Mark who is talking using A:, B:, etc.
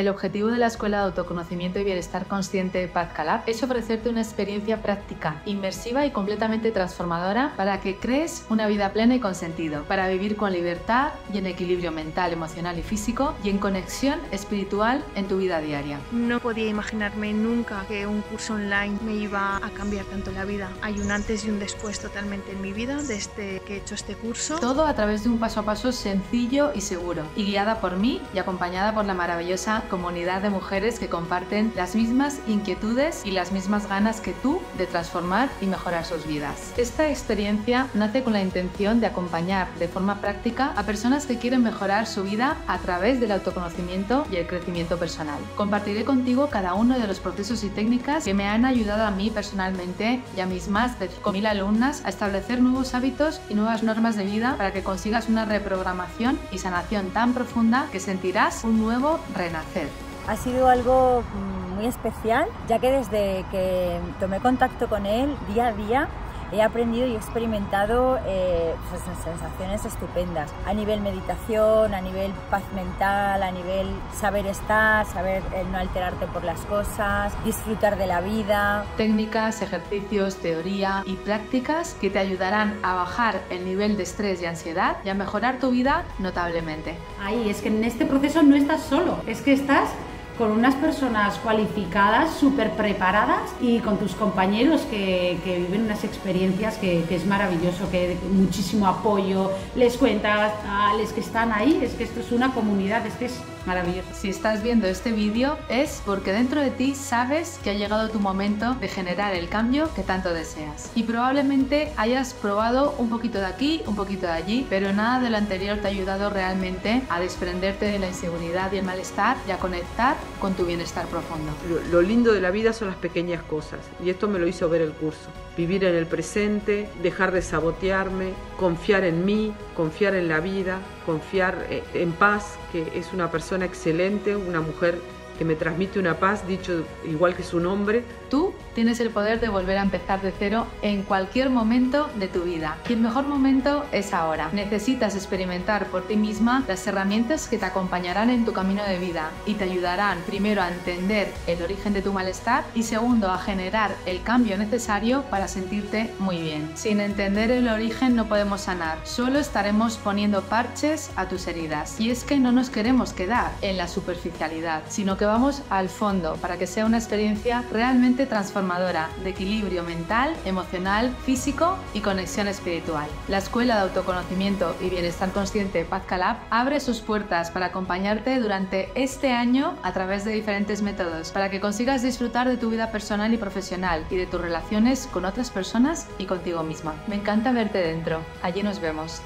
A: El objetivo de la Escuela de Autoconocimiento y Bienestar Consciente Calab es ofrecerte una experiencia práctica, inmersiva y completamente transformadora para que crees una vida plena y con sentido, para vivir con libertad y en equilibrio mental, emocional y físico y en conexión espiritual en tu vida diaria.
B: No podía imaginarme nunca que un curso online me iba a cambiar tanto la vida. Hay un antes y un después totalmente en mi vida desde que he hecho este curso.
A: Todo a través de un paso a paso sencillo y seguro y guiada por mí y acompañada por la maravillosa comunidad de mujeres que comparten las mismas inquietudes y las mismas ganas que tú de transformar y mejorar sus vidas. Esta experiencia nace con la intención de acompañar de forma práctica a personas que quieren mejorar su vida a través del autoconocimiento y el crecimiento personal. Compartiré contigo cada uno de los procesos y técnicas que me han ayudado a mí personalmente y a mis más de 5.000 alumnas a establecer nuevos hábitos y nuevas normas de vida para que consigas una reprogramación y sanación tan profunda que sentirás un nuevo renacer.
C: Ha sido algo mm, muy especial, ya que desde que tomé contacto con él día a día he aprendido y he experimentado eh, pues, sensaciones estupendas a nivel meditación, a nivel paz mental, a nivel saber estar, saber eh, no alterarte por las cosas, disfrutar de la vida.
A: Técnicas, ejercicios, teoría y prácticas que te ayudarán a bajar el nivel de estrés y ansiedad y a mejorar tu vida notablemente.
D: Ahí, es que en este proceso no estás solo, es que estás con unas personas cualificadas, súper preparadas y con tus compañeros que, viven unas experiencias que, es maravilloso, que muchísimo apoyo, les cuentas a los que están ahí, es que esto es una comunidad, es que es maravilloso.
A: Si estás viendo este vídeo es porque dentro de ti sabes que ha llegado tu momento de generar el cambio que tanto deseas. Y probablemente hayas probado un poquito de aquí, un poquito de allí, pero nada de lo anterior te ha ayudado realmente a desprenderte de la inseguridad y el malestar y a conectar con tu bienestar profundo.
E: Lo, lindo de la vida son las pequeñas cosas y esto me lo hizo ver el curso. Vivir en el presente, dejar de sabotearme, confiar en mí, confiar en la vida, confiar eh, en paz, que es una persona excelente, una mujer que me transmite una paz, dicho igual que su nombre.
A: Tú tienes el poder de volver a empezar de cero en cualquier momento de tu vida. Y el mejor momento es ahora. Necesitas experimentar por ti misma las herramientas que te acompañarán en tu camino de vida y te ayudarán primero a entender el origen de tu malestar y segundo a generar el cambio necesario para sentirte muy bien. Sin entender el origen no podemos sanar, solo estaremos poniendo parches a tus heridas. Y es que no nos queremos quedar en la superficialidad, sino que vamos al fondo para que sea una experiencia realmente transformadora de equilibrio mental, emocional, físico y conexión espiritual. La Escuela de Autoconocimiento y Bienestar Consciente Paz Calab abre sus puertas para acompañarte durante este año a través de diferentes métodos para que consigas disfrutar de tu vida personal y profesional y de tus relaciones con otras personas y contigo misma. Me encanta verte dentro. Allí nos vemos.